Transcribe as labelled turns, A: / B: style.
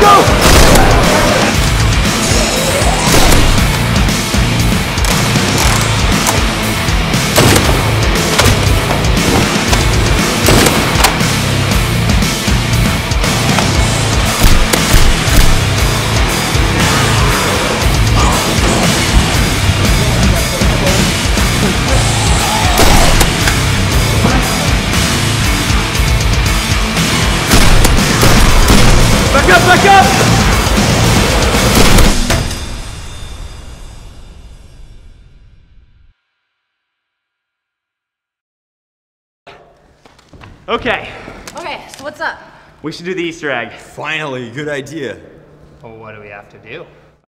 A: go! Up, back up! Okay,
B: Okay, so what's up?
A: we should do the Easter egg.
C: Finally, good idea.
D: Well, what do we have to do?